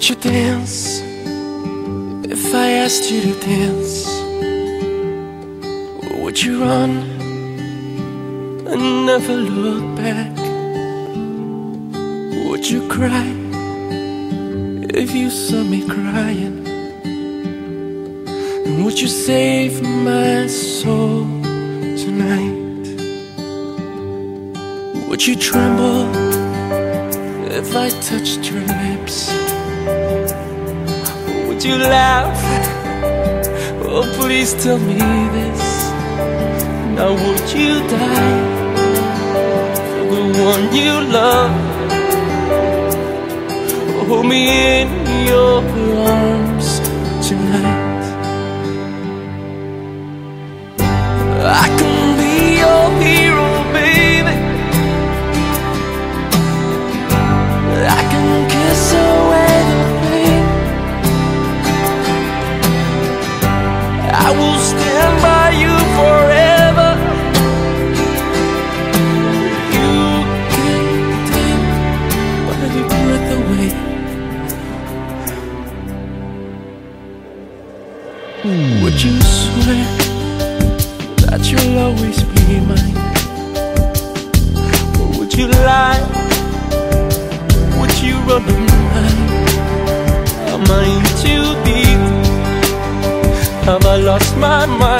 dance if I asked you to dance? Would you run and never look back? Would you cry if you saw me crying? And would you save my soul tonight? Would you tremble if I touched your lips? Would you laugh? Oh, please tell me this. Now, would you die for the one you love? Hold me in your arms stand by you forever. You can take my breath away. Would you swear that you'll always be mine? Or would you lie? Would you run a line? Am I? Have I lost my mind?